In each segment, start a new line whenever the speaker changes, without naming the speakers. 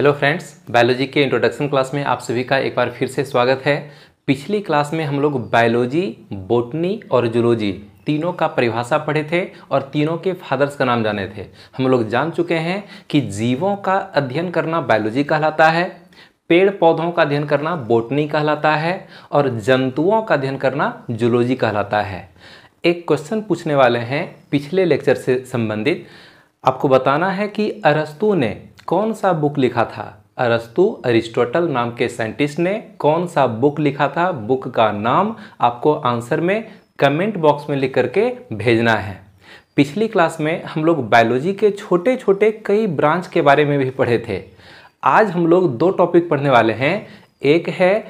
Hello friends biology के introduction class में आप सभी का एक बार फिर से स्वागत है। पिछली क्लास में हम लोग बायोलॉजी बोटनी और जूलॉजी तीनों का परिभाषा पढ़े थे और तीनों के फादर्स का नाम जाने थे। हम लोग जान चुके हैं कि जीवों का अध्ययन करना बायोलॉजी कहलाता है, पेड़ पौधों का अध्ययन करना बोटनी कहलाता है और जंतुओं का अध्ययन करना जूलॉजी कहलाता है। एक क्वेश्चन पूछने वाले हैं, पिछले लेक्चर से संबंधित। आपको बताना है कि अरस्तु ने कौन सा बुक लिखा था? अरस्तु, अरिस्टोटल नाम के साइंटिस्ट ने कौन सा बुक लिखा था? बुक का नाम आपको आंसर में कमेंट बॉक्स में लिख करके भेजना है। पिछली क्लास में हम लोग बायोलॉजी के छोटे छोटे कई ब्रांच के बारे में भी पढ़े थे। आज हम लोग दो टॉपिक पढ़ने वाले हैं। एक है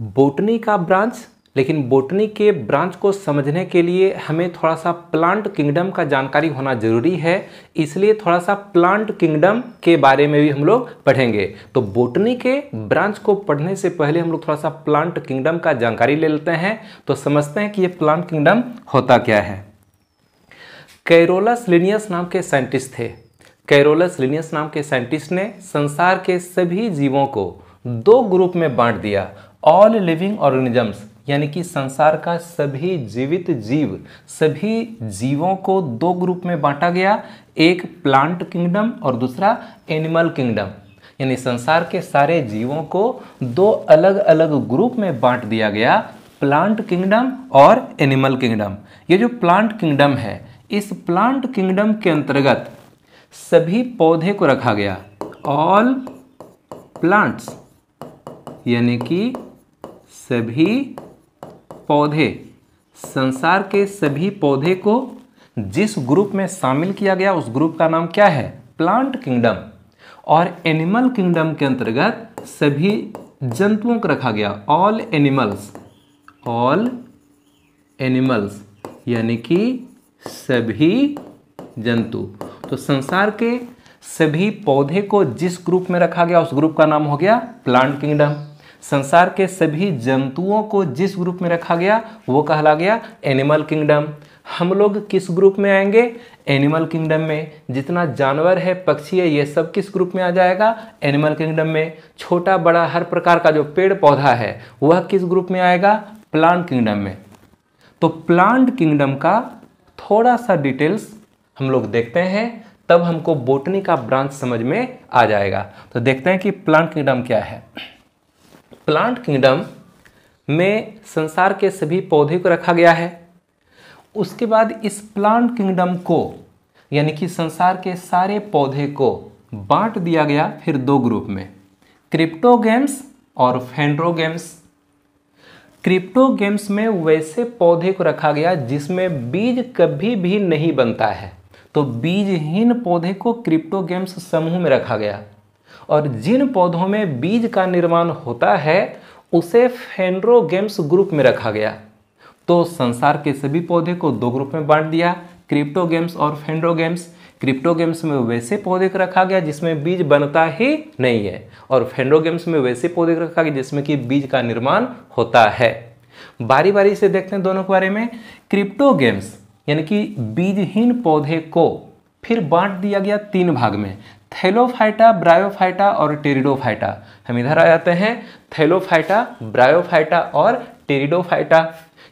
बोटनी का ब्रांच लेकिन बोटनी के ब्रांच को समझने के लिए हमें थोड़ा सा प्लांट किंगडम का जानकारी होना ज़रूरी है। इसलिए थोड़ा सा प्लांट किंगडम के बारे में भी हम लोग पढ़ेंगे। तो बोटनी के ब्रांच को पढ़ने से पहले हम लोग थोड़ा सा प्लांट किंगडम का जानकारी ले लेते हैं। तो समझते हैं कि ये प्लांट किंगडम होता क्या है। कैरोलस लिनियस नाम के साइंटिस्ट थे। कैरोलस लिनियस नाम के साइंटिस्ट ने संसार के सभी जीवों को दो ग्रुप में बांट दिया। ऑल लिविंग ऑर्गेनिजम्स यानी कि संसार का सभी जीवित जीव, सभी जीवों को दो ग्रुप में बांटा गया, एक प्लांट किंगडम और दूसरा एनिमल किंगडम यानी संसार के सारे जीवों को दो अलग अलग ग्रुप में बांट दिया गया प्लांट किंगडम और एनिमल किंगडम ये जो प्लांट किंगडम है, इस प्लांट किंगडम के अंतर्गत सभी पौधे को रखा गया। ऑल प्लांट्स यानी कि सभी पौधे, संसार के सभी पौधे को जिस ग्रुप में शामिल किया गया, उस ग्रुप का नाम क्या है? Plant kingdom. और एनिमल किंगडम के अंतर्गत सभी जंतुओं को रखा गया ऑल एनिमल्स ऑल एनिमल्स यानी कि सभी जंतु। तो संसार के सभी पौधे को जिस ग्रुप में रखा गया, उस ग्रुप का नाम हो गया प्लांट किंगडम। संसार के सभी जंतुओं को जिस ग्रुप में रखा गया, वो कहला गया एनिमल किंगडम हम लोग किस ग्रुप में आएँगे? एनिमल किंगडम में। जितना जानवर है, पक्षी है, ये सब किस ग्रुप में आ जाएगा? एनिमल किंगडम में। छोटा, बड़ा, हर प्रकार का जो पेड़ पौधा है, वह किस ग्रुप में आएगा? प्लांट किंगडम में। तो प्लांट किंगडम का थोड़ा सा डिटेल्स हम लोग देखते हैं, तब हमको बोटनी का ब्रांच समझ में आ जाएगा। तो देखते हैं कि प्लांट किंगडम क्या है। प्लांट किंगडम में संसार के सभी पौधे को रखा गया है। उसके बाद इस प्लांट किंगडम को, यानी कि संसार के सारे पौधे को बांट दिया गया फिर दो ग्रुप में। क्रिप्टोगेम्स और फेंड्रोगेम्स। क्रिप्टोगेम्स में वैसे पौधे को रखा गया जिसमें बीज कभी भी नहीं बनता है। तो बीजहीन पौधे को क्रिप्टोगेम्स समूह में रखा गया। और जिन पौधों में बीज का निर्माण होता है, उसे फेंड्रोगेम्स ग्रुप में रखा गया। तो संसार के सभी पौधे को दो ग्रुप में बांट दिया क्रिप्टोगेम्स और फेंड्रोगेम्स क्रिप्टोगेम्स में वैसे पौधे को रखा गया जिसमें बीज बनता ही नहीं है, और फेंड्रोगेम्स में वैसे पौधे रखा गया जिसमें कि बीज का निर्माण होता है। बारी बारी से देखते हैं दोनों के बारे में। क्रिप्टोगेम्स यानी कि बीजहीन पौधे को फिर बांट दिया गया तीन भाग में, थैलोफाइटा, ब्रायोफाइटा और टेरिडोफाइटा। हम इधर आ जाते हैं, थैलोफाइटा, ब्रायोफाइटा और टेरिडोफाइटा।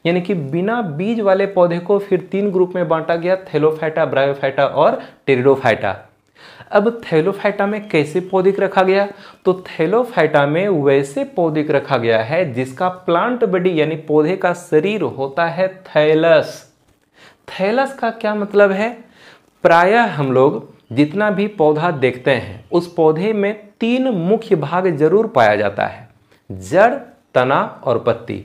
यानी कि बिना बीज वाले पौधे को फिर तीन ग्रुप में बांटा गया, थैलोफाइटा, ब्रायोफाइटा और टेरिडोफाइटा। अब थैलोफाइटा में कैसे पौधिक रखा गया? तो थैलोफाइटा में वैसे पौधिक रखा गया है, जिसका प्लांट बॉडी यानी पौधे का शरीर होता है थैलस। थैलस का क्या मतलब है? प्रायः हम लोग जितना भी पौधा देखते हैं, उस पौधे में तीन मुख्य भाग ज़रूर पाया जाता है। जड़, तना और पत्ती।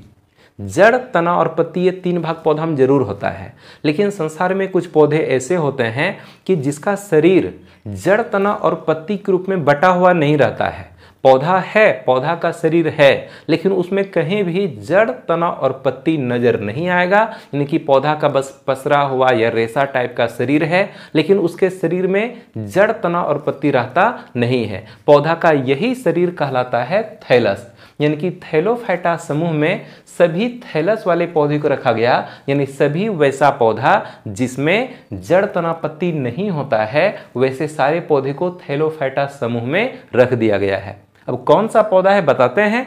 जड़, तना और पत्ती ये तीन भाग पौधा में ज़रूर होता है। लेकिन संसार में कुछ पौधे ऐसे होते हैं कि जिसका शरीर जड़, तना और पत्ती के रूप में बटा हुआ नहीं रहता है। पौधा है, पौधा का शरीर है, लेकिन उसमें कहीं भी जड़, तना और पत्ती नज़र नहीं आएगा। यानी कि पौधा का बस पसरा हुआ या रेसा टाइप का शरीर है, लेकिन उसके शरीर में जड़, तना और पत्ती रहता नहीं है। पौधा का यही शरीर कहलाता है थैलस। यानी कि थैलोफाइटा समूह में सभी थैलस वाले पौधे को रखा गया। यानी सभी वैसा पौधा जिसमें जड़, तना, पत्ती नहीं होता है, वैसे सारे पौधे को थैलोफाइटा समूह में रख दिया गया है। अब कौन सा पौधा है बताते हैं।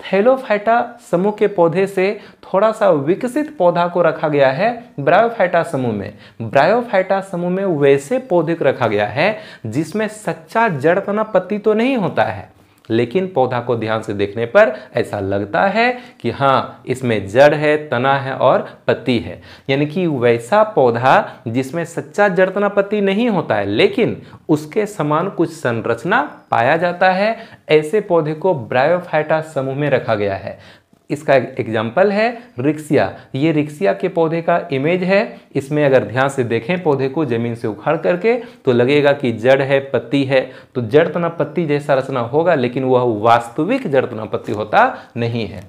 थैलोफाइटा समूह के पौधे से थोड़ा सा विकसित पौधा को रखा गया है ब्रायोफाइटा समूह में। ब्रायोफाइटा समूह में वैसे पौधे को रखा गया है जिसमें सच्चा जड़ तना पत्ती तो नहीं होता है। लेकिन पौधा को ध्यान से देखने पर ऐसा लगता है कि हाँ इसमें जड़ है, तना है और पत्ती है। यानी कि वैसा पौधा जिसमें सच्चा जड़ तना पत्ती नहीं होता है, लेकिन उसके समान कुछ संरचना पाया जाता है, ऐसे पौधे को ब्रायोफाइटा समूह में रखा गया है। इसका एग्ज़ाम्पल है रिक्सिया। ये रिक्सिया के पौधे का इमेज है। इसमें अगर ध्यान से देखें, पौधे को ज़मीन से उखाड़ करके तो लगेगा कि जड़ है, पत्ती है। तो जड़ तना पत्ती जैसा रचना होगा, लेकिन वह वास्तविक जड़ तना पत्ती होता नहीं है।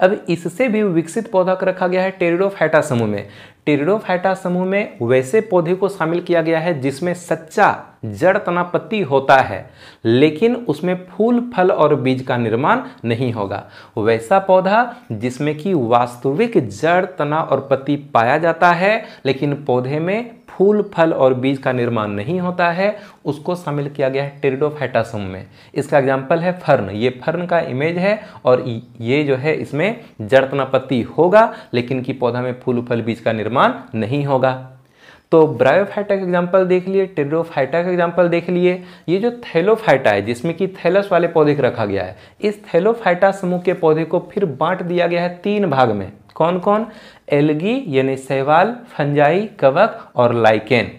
अब इससे भी विकसित पौधा को रखा गया है टेरिडोफाइटा समूह में। टेरिडोफाइटा समूह में वैसे पौधे को शामिल किया गया है जिसमें सच्चा जड़ तना पत्ती होता है, लेकिन उसमें फूल, फल और बीज का निर्माण नहीं होगा। वैसा पौधा जिसमें कि वास्तविक जड़, तना और पत्ती पाया जाता है, लेकिन पौधे में फूल, फल और बीज का निर्माण नहीं होता है, उसको शामिल किया गया है टेरिडोफाइटासम में। इसका एग्ज़ाम्पल है फर्न। ये फर्न का इमेज है और ये जो है इसमें जड़तनापत्ति होगा, लेकिन कि पौधा में फूल, फल, बीज का निर्माण नहीं होगा। तो ब्रायोफाइटा का एग्ज़ाम्पल देख लिए टेड्रोफाइटा का एग्ज़ाम्पल देख लिए। ये जो थैलोफाइटा है, जिसमें कि थैलस वाले पौधे रखा गया है, इस थैलोफाइटा समूह के पौधे को फिर बांट दिया गया है तीन भाग में। कौन कौन एलगी यानी सहवाल फंजाई, कवक और लाइकेन।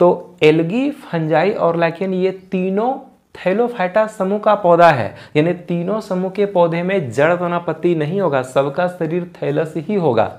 तो एलगी, फंजाई और लाइकेन ये तीनों थैलोफाइटा समूह का पौधा है। यानी तीनों समूह के पौधे में जड़ वनापत्ति नहीं होगा, सबका शरीर थैलस ही होगा।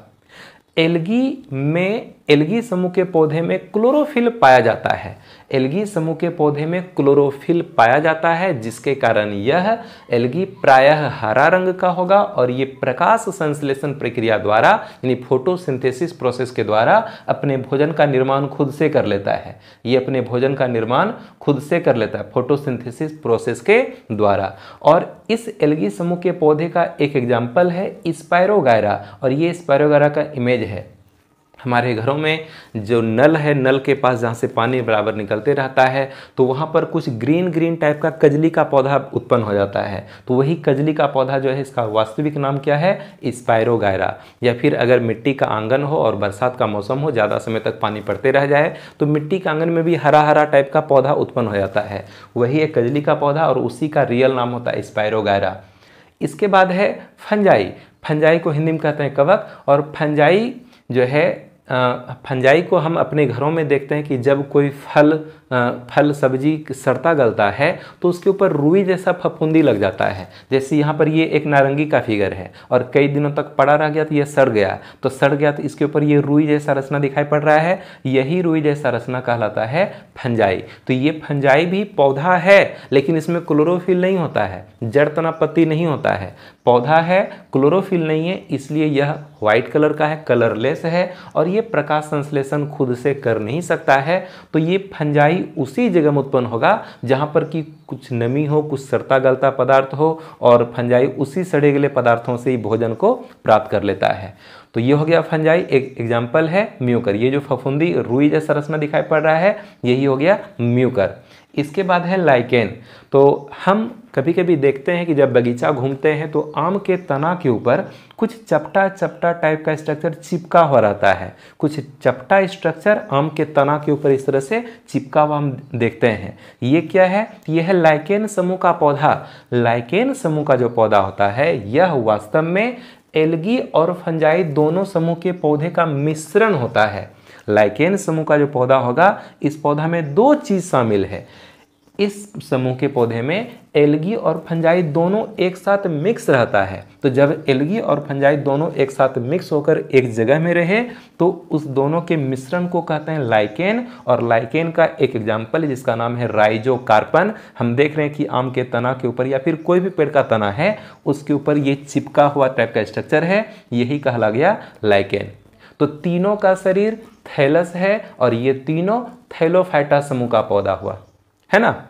एलगी में एलगी समूह के पौधे में क्लोरोफिल पाया जाता है। एलगी समूह के पौधे में क्लोरोफिल पाया जाता है, जिसके कारण यह एलगी प्रायः हरा रंग का होगा और ये प्रकाश संश्लेषण प्रक्रिया द्वारा, यानी फोटोसिंथेसिस प्रोसेस के द्वारा अपने भोजन का निर्माण खुद से कर लेता है। ये अपने भोजन का निर्माण खुद से कर लेता है, फोटोसिंथेसिस प्रोसेस के द्वारा। और इस एलगी समूह के पौधे का एक एग्ज़ाम्पल है स्पायरोगायरा, और ये स्पायरोगायरा का इमेज है। हमारे घरों में जो नल है, नल के पास जहाँ से पानी बराबर निकलते रहता है तो वहाँ पर कुछ ग्रीन ग्रीन टाइप का कजली का पौधा उत्पन्न हो जाता है। तो वही कजली का पौधा जो है, इसका वास्तविक नाम क्या है? स्पायरोगायरा। या फिर अगर मिट्टी का आँगन हो और बरसात का मौसम हो, ज़्यादा समय तक पानी पड़ते रह जाए तो मिट्टी के आँगन में भी हरा हरा टाइप का पौधा उत्पन्न हो जाता है। वही एक कजली का पौधा और उसी का रियल नाम होता है स्पायरोगायरा। इसके बाद है फंजाई। फंजाई को हिंदी में कहते हैं कवक और फंजाई जो है फंजाई को हम अपने घरों में देखते हैं कि जब कोई फल फल, सब्ज़ी सड़ता गलता है तो उसके ऊपर रुई जैसा फफूंदी लग जाता है। जैसे यहाँ पर ये एक नारंगी का फिगर है, और कई दिनों तक पड़ा रह गया तो ये सड़ गया। तो सड़ गया तो इसके ऊपर ये रुई जैसा रचना दिखाई पड़ रहा है, यही रुई जैसा रचना कहलाता है फंजाई। तो ये फंजाई भी पौधा है, लेकिन इसमें क्लोरोफिल नहीं होता है, जड़ तना पत्ती नहीं होता है। पौधा है, क्लोरोफिल नहीं है, इसलिए यह व्हाइट कलर का है, कलरलेस है, और ये प्रकाश संश्लेषण खुद से कर नहीं सकता है। तो ये फंजाई उसी जगह में उत्पन्न होगा जहाँ पर कि कुछ नमी हो, कुछ सरता गलता पदार्थ हो और फंजाई उसी सड़े गले पदार्थों से ही भोजन को प्राप्त कर लेता है। तो ये हो गया फंजाई, एक एग्ज़ाम्पल है म्यूकर। ये जो फफूंदी, रुई जैसा रचना दिखाई पड़ रहा है, यही हो गया म्यूकर। इसके बाद है लाइकेन। तो हम कभी कभी देखते हैं कि जब बगीचा घूमते हैं तो आम के तना के ऊपर कुछ चपटा चपटा टाइप का स्ट्रक्चर चिपका हुआ रहता है। कुछ चपटा स्ट्रक्चर आम के तना के ऊपर इस तरह से चिपका हुआ हम देखते हैं। ये क्या है? यह है लाइकेन समूह का पौधा। लाइकेन समूह का जो पौधा होता है, यह वास्तव में एलगी और फंजाई दोनों समूह के पौधे का मिश्रण होता है। लाइकेन समूह का जो पौधा होगा, इस पौधा में दो चीज़ शामिल है। इस समूह के पौधे में एलगी और फंजाई दोनों एक साथ मिक्स रहता है। तो जब एलगी और फंजाई दोनों एक साथ मिक्स होकर एक जगह में रहे तो उस दोनों के मिश्रण को कहते हैं लाइकेन। और लाइकेन का एक एग्ज़ाम्पल जिसका नाम है राइजो कार्पन हम देख रहे हैं कि आम के तना के ऊपर या फिर कोई भी पेड़ का तना है, उसके ऊपर ये चिपका हुआ टाइप का स्ट्रक्चर है। यही कहला गया लाइकेन। तो तीनों का शरीर थैलस है और ये तीनों थैलोफाइटा समूह का पौधा हुआ। है ना?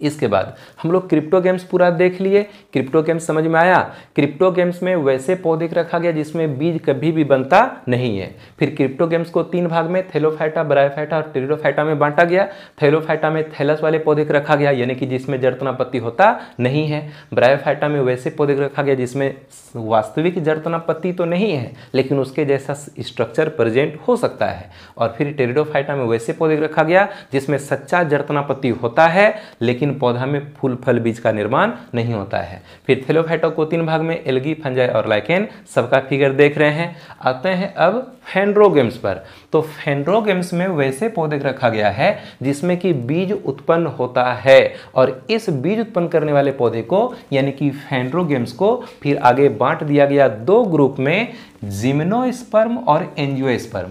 इसके बाद हम लोग क्रिप्टो गेम्स पूरा देख लिए। क्रिप्टो गेम्स समझ में आया? क्रिप्टो गेम्स में वैसे पौधे रखा गया जिसमें बीज कभी भी बनता नहीं है। फिर क्रिप्टो गेम्स को तीन भाग में थेलोफाइटा ब्रायोफाइटा और टेरिडोफाइटा में बांटा गया। थेलोफाइटा में थैलस वाले पौधे रखा गया, यानी कि जिसमें जड़तना पत्ती होता नहीं है। ब्रायोफाइटा में वैसे पौधे रखा गया जिसमें वास्तविक जड़तना पत्ती तो नहीं है, लेकिन उसके जैसा स्ट्रक्चर प्रेजेंट हो सकता है। और फिर टेरिडोफाइटा में वैसे पौधे रखा गया जिसमें सच्चा जड़तना पत्ती होता है, लेकिन लेकिन पौधा में फूल, फल, बीज का निर्माण नहीं होता है। फिर थेलोफाइटो को तीन भाग में एलगी फंजाई और लाइकेन सबका फिगर देख रहे हैं। आते हैं अब फेंड्रोगेम्स पर। तो फेंड्रोगेम्स में वैसे पौधे रखा गया है, जिसमें कि बीज उत्पन्न होता है और इस बीज उत्पन्न करने वाले पौधे को, यानी कि फेंड्रोगेम्स को, फिर आगे बांट दिया गया दो ग्रुप में जिम्नोस्पर्म और एंजियोस्पर्म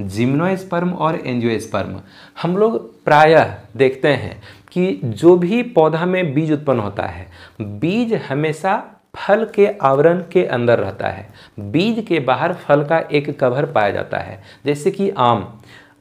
जिम्नोस्पर्म और एंजियोस्पर्म हम लोग प्रायः देखते हैं। कि जो भी पौधा में बीज उत्पन्न होता है, बीज हमेशा फल के आवरण के अंदर रहता है। बीज के बाहर फल का एक कवर पाया जाता है, जैसे कि आम।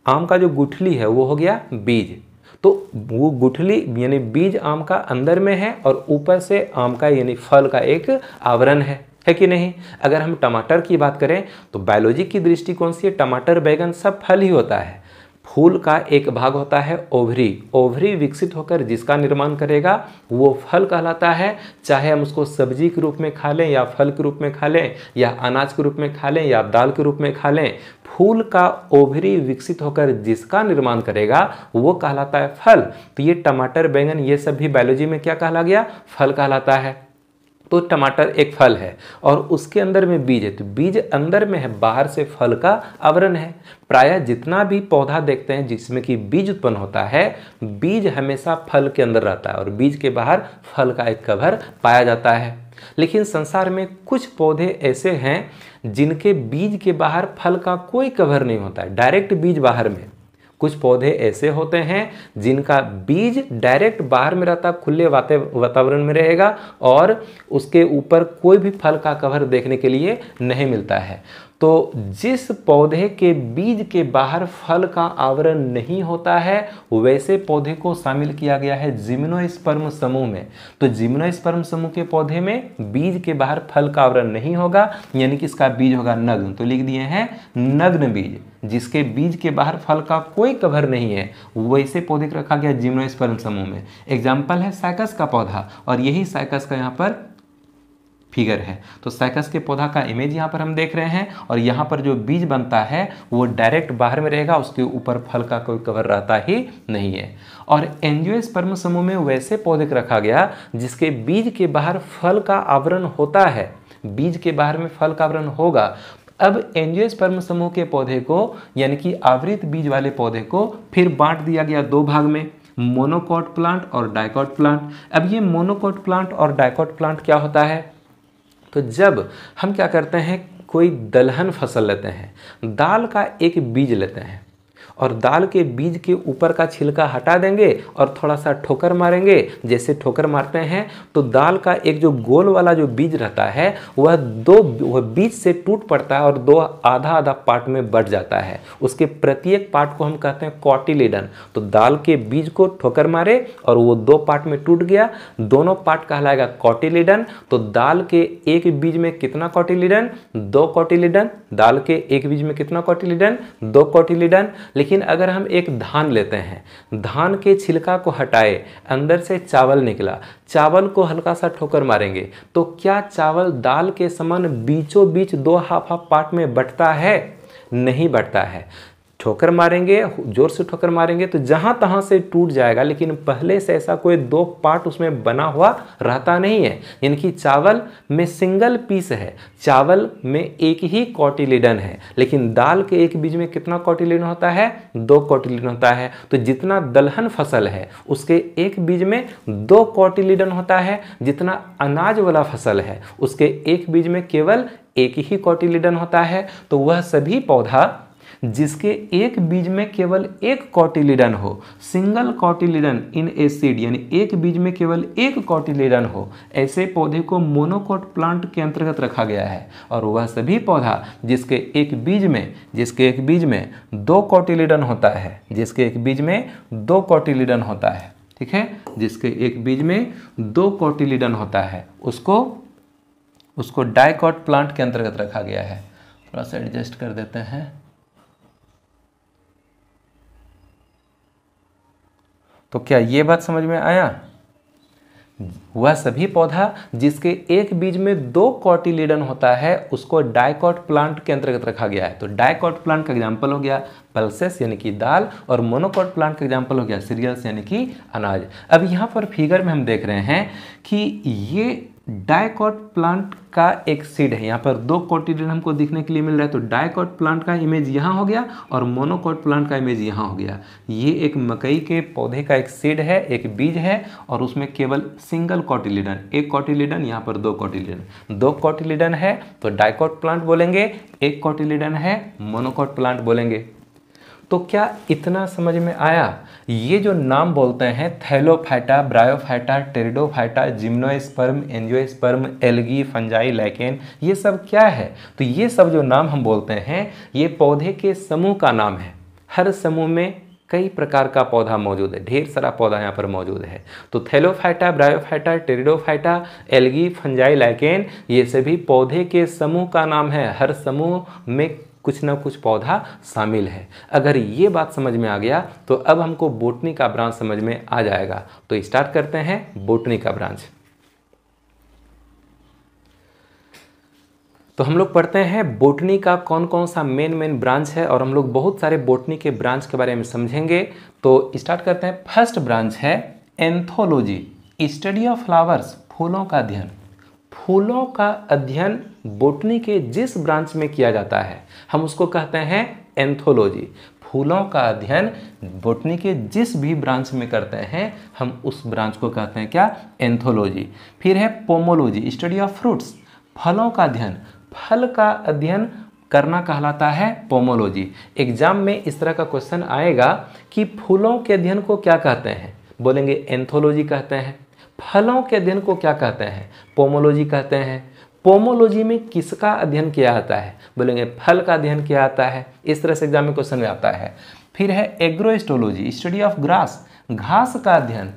आम का जो गुठली है, वो हो गया बीज। तो वो गुठली यानी बीज आम का अंदर में है और ऊपर से आम का यानी फल का एक आवरण है है कि नहीं? अगर हम टमाटर की बात करें तो बायोलॉजी की दृष्टिकोण से टमाटर, बैगन सब फल ही होता है। फूल का एक भाग होता है ओवरी ओवरी विकसित होकर जिसका निर्माण करेगा, वो फल कहलाता है। चाहे हम उसको सब्ज़ी के रूप में खा लें या फल के रूप में खा लें, या अनाज के रूप में खा लें या दाल के रूप में खा लें, फूल का ओवरी विकसित होकर जिसका निर्माण करेगा, वो कहलाता है फल। तो ये टमाटर, बैंगन, ये सब भी बायोलॉजी में क्या कहला गया? फल कहलाता है। तो टमाटर एक फल है और उसके अंदर में बीज है। तो बीज अंदर में है, बाहर से फल का आवरण है। प्रायः जितना भी पौधा देखते हैं, जिसमें कि बीज उत्पन्न होता है, बीज हमेशा फल के अंदर रहता है और बीज के बाहर फल का एक कवर पाया जाता है। लेकिन संसार में कुछ पौधे ऐसे हैं जिनके बीज के बाहर फल का कोई कवर नहीं होता है। डायरेक्ट बीज बाहर में। कुछ पौधे ऐसे होते हैं जिनका बीज डायरेक्ट बाहर में रहता है खुले वातावरण में रहेगा और उसके ऊपर कोई भी फल का कवर देखने के लिए नहीं मिलता है। तो जिस पौधे के बीज के बाहर फल का आवरण नहीं होता है, वैसे पौधे को शामिल किया गया है जिम्नोस्पर्म समूह में। तो जिम्नोस्पर्म समूह के पौधे में बीज के बाहर फल का आवरण नहीं होगा, यानी कि इसका बीज होगा नग्न। तो लिख दिए हैं, नग्न बीज, जिसके बीज के बाहर फल का कोई कवर नहीं है, वैसे पौधे को रखा गया जिम्नोस्पर्म समूह में। एग्ज़ाम्पल है साइकस का पौधा, और यही साइकस का यहाँ पर फिगर है। तो साइकस के पौधा का इमेज यहाँ पर हम देख रहे हैं और यहाँ पर जो बीज बनता है, वो डायरेक्ट बाहर में रहेगा, उसके ऊपर फल का कोई कवर रहता ही नहीं है। और एंजियोस्पर्म समूह में वैसे पौधे रखा गया, जिसके बीज के बाहर फल का आवरण होता है। बीज के बाहर में फल का आवरण होगा। अब एंजियोस्पर्म समूह के पौधे को, यानी कि आवृत बीज वाले पौधे को फिर बांट दिया गया दो भाग में मोनोकॉट प्लांट और डाइकॉट प्लांट अब ये मोनोकॉट प्लांट और डाइकॉट प्लांट क्या होता है? तो जब हम क्या करते हैं, कोई दलहन फ़सल लेते हैं, दाल का एक बीज लेते हैं। और दाल के बीज के ऊपर का छिलका हटा देंगे और थोड़ा सा ठोकर मारेंगे। जैसे ठोकर मारते हैं तो दाल का एक जो गोल वाला जो बीज रहता है, वह दो, वह बीज से टूट पड़ता है और दो आधा आधा पार्ट में बढ़ जाता है। उसके प्रत्येक पार्ट को हम कहते हैं कॉटिलिडन। तो दाल के बीज को ठोकर मारे और वो दो पार्ट में टूट गया। दोनों पार्ट कहलाएगा कॉटिलिडन। तो दाल के एक बीज में कितना कॉटिलिडन? दो कॉटिलिडन। दाल के एक बीज में कितना कॉटिलिडन? दो कॉटिलिडन। लेकिन अगर हम एक धान लेते हैं, धान के छिलका को हटाए, अंदर से चावल निकला, चावल को हल्का सा ठोकर मारेंगे तो क्या चावल दाल के समान बीचों बीच दो हाफ़ हाफ़ पार्ट में बटता है? नहीं बढ़ता है। ठोकर मारेंगे, ज़ोर से ठोकर मारेंगे तो जहाँ तहां से टूट जाएगा, लेकिन पहले से ऐसा कोई दो पार्ट उसमें बना हुआ रहता नहीं है। यानी कि चावल में सिंगल पीस है, चावल में एक ही कॉटिलिडन है, लेकिन दाल के एक बीज में कितना कॉटिलिडन होता है? दो कॉटिलिडन होता है। तो जितना दलहन फ़सल है, उसके एक बीज में दो कॉटिलिडन होता है, जितना अनाज वाला फ़सल है, उसके एक बीज में केवल एक ही कॉटिलिडन होता है। तो वह सभी पौधा जिसके एक बीज में केवल एक कॉटिलिडन हो। Single cotyledon in a seed यानी एक बीज में केवल एक कॉटिलिडन हो। ऐसे पौधे को मोनोकोट प्लांट के अंतर्गत रखा गया है। और वह सभी पौधा जिसके एक बीज में, जिसके एक बीज में दो कॉटिलिडन होता है। जिसके एक बीज में दो कॉटिलिडन होता है। ठीक है? जिसके एक बीज में दो कॉटिलिडन होता है। उसको उसको डाइकॉट प्लांट के अंतर्गत रखा गया है। थोड़ा सा एडजस्ट कर देते हैं। तो क्या ये बात समझ में आया? वह सभी पौधा जिसके एक बीज में दो कॉटिलीडन होता है, उसको डायकॉट प्लांट के अंतर्गत रखा गया है। तो डायकॉट प्लांट का एग्ज़ाम्पल हो गया पल्सेस, यानी कि दाल, और मोनोकॉट प्लांट का एग्ज़ाम्पल हो गया सीरियल्स, यानी कि अनाज। अब यहाँ पर फिगर में हम देख रहे हैं कि ये डायकॉट प्लांट का एक सीड है। यहाँ पर दो कोटिडिन हमको दिखने के लिए मिल रहा है। तो डायकॉट प्लांट का इमेज यहाँ हो गया और मोनोकॉट प्लांट का इमेज यहाँ हो गया। ये एक मकई के पौधे का एक सीड है, एक बीज है और उसमें केवल सिंगल कॉटिलिडन, एक कॉटिलिडन, यहाँ पर दो कॉटिलिडन। दो कॉटिलिडन है तो डायकॉट प्लांट बोलेंगे, एक कॉटिलिडन है, मोनोकॉट प्लांट बोलेंगे। तो क्या इतना समझ में आया? ये जो नाम बोलते हैं, thallophyta, bryophyta, pteridophyta, gymnosperm, angiosperm, algae, fungi, lichen, ये सब क्या है? तो ये सब जो नाम हम बोलते हैं, ये पौधे के समूह का नाम है। हर समूह में कई प्रकार का पौधा मौजूद है। ढेर सारा पौधा यहाँ पर मौजूद है। तो thallophyta, bryophyta, pteridophyta, algae, fungi, lichen, ये सभी पौधे के समूह का नाम है। हर समूह में कुछ ना कुछ पौधा शामिल है। अगर ये बात समझ में आ गया तो अब हमको बोटनी का ब्रांच समझ में आ जाएगा। तो स्टार्ट करते हैं बोटनी का ब्रांच। तो हम लोग पढ़ते हैं, बोटनी का कौन कौन सा मेन मेन ब्रांच है और हम लोग बहुत सारे बोटनी के ब्रांच के बारे में समझेंगे। तो स्टार्ट करते हैं। फ़र्स्ट ब्रांच है एंथोलॉजी, स्टडी ऑफ़ फ्लावर्स, फूलों का अध्ययन। फूलों का अध्ययन बोटनी के जिस ब्रांच में किया जाता है, हम उसको कहते हैं एंथोलॉजी। फूलों का अध्ययन बोटनी के जिस भी ब्रांच में करते हैं, हम उस ब्रांच को कहते हैं क्या? एंथोलॉजी। फिर है पोमोलॉजी, स्टडी ऑफ़ फ्रूट्स। फलों का अध्ययन। फल का अध्ययन करना कहलाता है पोमोलॉजी। एग्ज़ाम में इस तरह का क्वेश्चन आएगा कि फूलों के अध्ययन को क्या कहते हैं? बोलेंगे एंथोलॉजी कहते हैं। फलों के अध्ययन को क्या कहते हैं? पोमोलॉजी कहते हैं। पोमोलॉजी में किसका अध्ययन किया जाता है? बोलेंगे, फल का अध्ययन किया जाता है। इस तरह से एग्ज़ाम में क्वेश्चन आता है। फिर है एग्रोस्टोलॉजी स्टडी ऑफ़ ग्रास घास का अध्ययन।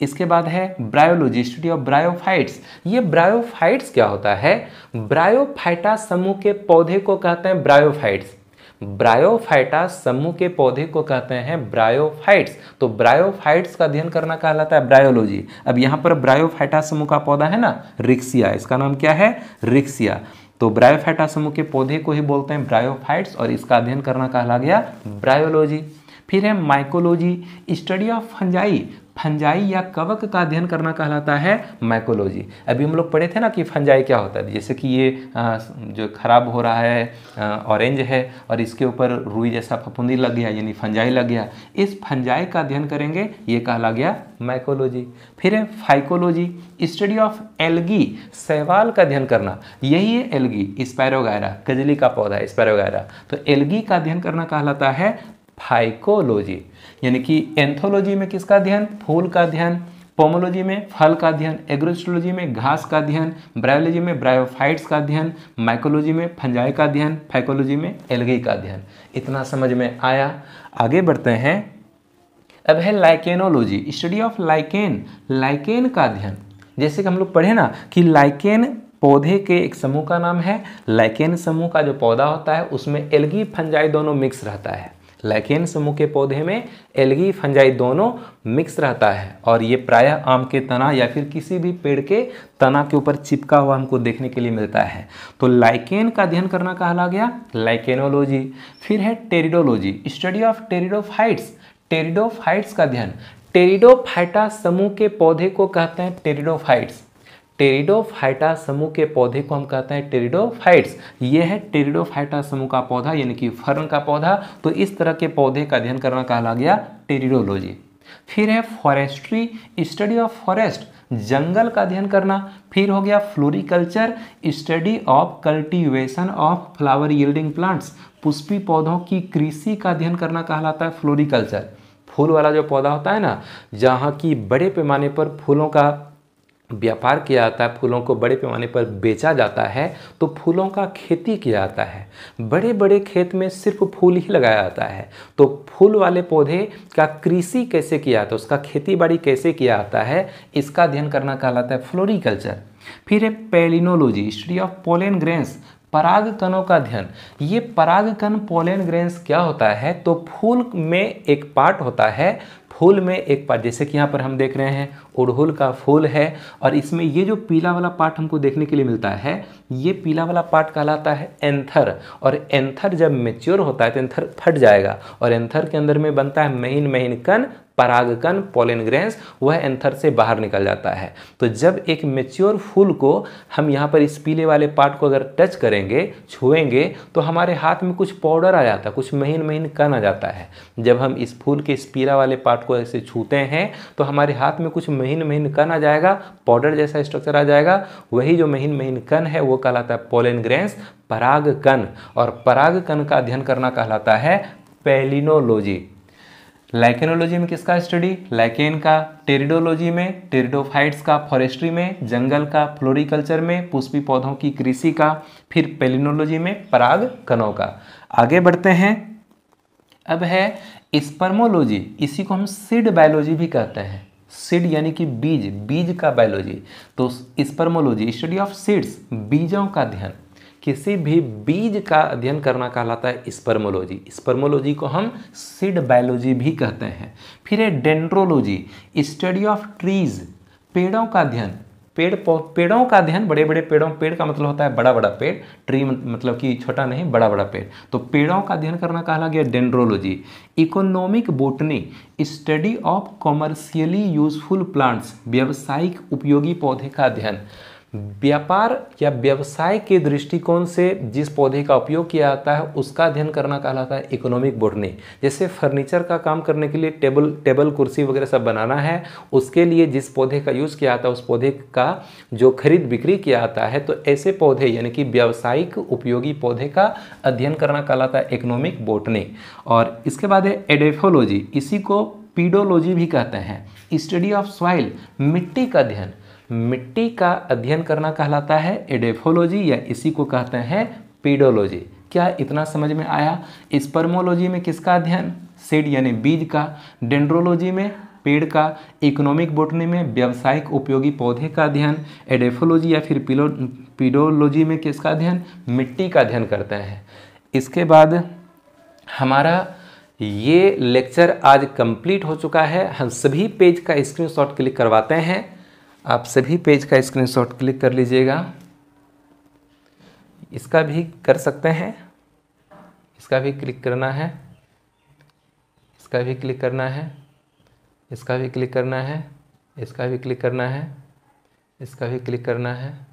इसके बाद है ब्रायोलॉजी स्टडी ऑफ़ ब्रायोफाइट्स ये ब्रायोफाइट्स क्या होता है? ब्रायोफाइटा समूह के पौधे को कहते हैं ब्रायोफाइट्स ब्रायोफाइटा समूह के पौधे को कहते हैं ब्रायोफाइट्स। तो ब्रायोफाइट्स का अध्ययन करना कहलाता है ब्रायोलॉजी। अब यहाँ पर ब्रायोफाइटा समूह का पौधा है ना? रिक्सिया। इसका नाम क्या है? रिक्सिया। तो ब्रायोफाइटा समूह के पौधे को ही बोलते हैं ब्रायोफाइट्स और इसका अध्ययन करना कहला गया ब्रायोलॉजी। फिर है mycology. Study of fungi. Fungi या कवक का अध्ययन करना कहलाता है माइकोलॉजी अभी हम लोग पढ़े थे ना कि फंजाई क्या होता है। जैसे कि ये जो खराब हो रहा है ऑरेंज है, और इसके ऊपर रुई जैसा फफूंदी लग गया, यानी फंजाई लग गया। इस फंजाई का अध्ययन करेंगे, ये कहला गया माइकोलॉजी फिर है फाइकोलॉजी। स्टडी ऑफ़ एलगी सहवाल का अध्ययन करना। यही है एलगी स्पैरोगायरा कजली का पौधा स्पैरोगायरा तो एलगी का अध्ययन करना कहलाता है फाइकोलॉजी यानी कि एंथोलॉजी में किसका अध्ययन फूल का अध्ययन पोमोलॉजी में फल का अध्ययन एग्रोस्टोलॉजी में घास का अध्ययन ब्रायोलॉजी में ब्रायोफाइट्स का अध्ययन माइकोलॉजी में फंजाई का अध्ययन फाइकोलॉजी में एलगी का अध्ययन इतना समझ में आया? आगे बढ़ते हैं। अब है lichenology study of lichen lichen का अध्ययन जैसे कि हम लोग पढ़े ना कि लाइकेन पौधे के एक समूह का नाम है। लाइकेन समूह का जो पौधा होता है, उसमें एलगी फंजाई दोनों मिक्स रहता है। लाइकेन समूह के पौधे में एलगी, फंजाई दोनों मिक्स रहता है और ये प्रायः आम के तना या फिर किसी भी पेड़ के तना के ऊपर चिपका हुआ हमको देखने के लिए मिलता है। तो लाइकेन का अध्ययन करना कहला गया? लाइकेनोलॉजी फिर है pteridology. Study of pteridophytes. Pteridophytes का अध्ययन। टेरिडोफाइटा समूह के पौधे को कहते हैं टेरिडोफाइट्स। टेरिडोफाइटा समूह के पौधे को हम कहते हैं टेरिडोफाइट्स। ये है टेरिडोफाइटा समूह का पौधा, यानी कि फर्न का पौधा। तो इस तरह के पौधे का अध्ययन करना कहला गया टेरिडोलॉजी। फिर है फॉरेस्ट्री। स्टडी ऑफ़ फॉरेस्ट, जंगल का अध्ययन करना। फिर हो गया floriculture. Study of cultivation of flower yielding plants. Pushpi पौधों की कृषि का अध्ययन करना कहलाता है फ्लोरिकल्चर। फूल वाला जो पौधा होता है ना, जहाँ की बड़े पैमाने पर फूलों का व्यापार किया जाता है, फूलों को बड़े पैमाने पर बेचा जाता है तो फूलों का खेती किया जाता है। बड़े बड़े खेत में सिर्फ़ फूल ही लगाया जाता है। तो फूल वाले पौधे का कृषि कैसे किया जाता है उसका खेती बाड़ी कैसे किया जाता है, इसका अध्ययन करना कहलाता है फ्लोरिकल्चर। फिर है palynology study of pollen grains पराग कणों का अध्ययन। ये पराग कण पोलेन ग्रेन्स क्या होता है तो फूल में एक पार्ट होता है फूल में एक पार्ट जैसे कि यहाँ पर हम देख रहे हैं, उड़हुल का फूल है, और इसमें ये जो पीला वाला पार्ट हमको देखने के लिए मिलता है, ये पीला वाला पार्ट कहलाता है एंथर। और एंथर जब मेच्योर होता है तो एंथर फट जाएगा, और एंथर के अंदर में बनता है महीन महीन कण परागकण पोलिन ग्रेन्स वह एंथर से बाहर निकल जाता है। तो जब एक मेच्योर फूल को हम यहाँ पर इस पीले वाले पार्ट को अगर टच करेंगे, छुएँगे तो हमारे हाथ में कुछ पाउडर आ जाता है कुछ महीन महीन कन आ जाता है। जब हम इस फूल के इस पीला वाले पार्ट को ऐसे छूते हैं तो हमारे हाथ में कुछ महीन महीन कण आ जाएगा पाउडर जैसा स्ट्रक्चर आ जाएगा। वही जो महीन महीन कण है, वो कहलाता है पोलिन ग्रेन्स पराग कण। और पराग कण का अध्ययन करना कहलाता है पेलिनोलॉजी। लाइकेनोलॉजी में किसका स्टडी लाइकेन का। टेरिडोलॉजी में टेरिडोफाइट्स का। फॉरेस्ट्री में, जंगल का। फ्लोरिकल्चर में, पुष्पी पौधों की कृषि का। फिर पेलिनोलॉजी में, पराग कणों का। आगे बढ़ते हैं। अब है स्पर्मोलॉजी, इसी को हम सीड बायोलॉजी भी कहते हैं। सीड यानी कि बीज बीज का बायोलॉजी। तो स्पर्मोलॉजी स्टडी ऑफ़ सीड्स बीजों का अध्ययन। किसी भी बीज का अध्ययन करना कहलाता है स्पर्मोलॉजी। स्पर्मोलॉजी को हम सीड बायोलॉजी भी कहते हैं। फिर है डेंड्रोलॉजी स्टडी ऑफ़ ट्रीज पेड़ों का अध्ययन। पेड़ पेड़ों का अध्ययन बड़े बड़े पेड़ों, पेड़ का मतलब होता है बड़ा बड़ा पेड़, ट्री मतलब कि छोटा नहीं बड़ा बड़ा पेड़। तो पेड़ों का अध्ययन करना कहा गया dendrology. Economic botany, study of commercially useful plants, व्यावसायिक उपयोगी पौधे का अध्ययन व्यापार या व्यवसाय के दृष्टिकोण से जिस पौधे का उपयोग किया जाता है, उसका अध्ययन करना कहलाता है इकोनॉमिक बोटनी जैसे फर्नीचर का काम करने के लिए टेबल टेबल कुर्सी वगैरह सब बनाना है, उसके लिए जिस पौधे का यूज़ किया जाता है, उस पौधे का जो खरीद बिक्री किया जाता है तो ऐसे पौधे यानी कि व्यावसायिक उपयोगी पौधे का अध्ययन करना कहलाता है इकोनॉमिक बोटनी और इसके बाद है एडेफोलॉजी इसी को पीडोलॉजी भी कहते हैं. स्टडी ऑफ़ सॉइल मिट्टी का अध्ययन. मिट्टी का अध्ययन करना कहलाता है एडेफोलॉजी या इसी को कहते हैं पीडोलॉजी। क्या इतना समझ में आया? स्पर्मोलॉजी में किसका अध्ययन? सीड यानी बीज का। डेंड्रोलॉजी में पेड़ का। इकोनॉमिक बोटनी में व्यावसायिक उपयोगी पौधे का अध्ययन। एडेफोलॉजी या फिर पीलो पीडोलॉजी में किसका अध्ययन? मिट्टी का अध्ययन करते हैं। इसके बाद हमारा ये लेक्चर आज कंप्लीट हो चुका है। हम सभी पेज का स्क्रीनशॉट क्लिक करवाते हैं। आप सभी पेज का स्क्रीनशॉट क्लिक कर लीजिएगा। इसका भी कर सकते हैं। इसका भी क्लिक करना है। इसका भी क्लिक करना है। इसका भी क्लिक करना है। इसका भी क्लिक करना है। इसका भी क्लिक करना है।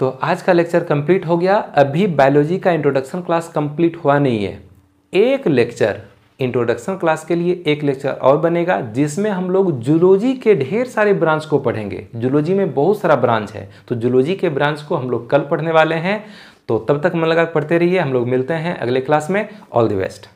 तो आज का लेक्चर कंप्लीट हो गया। अभी बायोलॉजी का इंट्रोडक्शन क्लास कंप्लीट हुआ नहीं है। एक लेक्चर इंट्रोडक्शन क्लास के लिए एक लेक्चर और बनेगा, जिसमें हम लोग जुलोजी के ढेर सारे ब्रांच को पढ़ेंगे। जुलोजी में बहुत सारा ब्रांच है। तो जुलोजी के ब्रांच को हम लोग कल पढ़ने वाले हैं। तो तब तक मन लगा पढ़ते रहिए। हम लोग मिलते हैं अगले क्लास में। All the best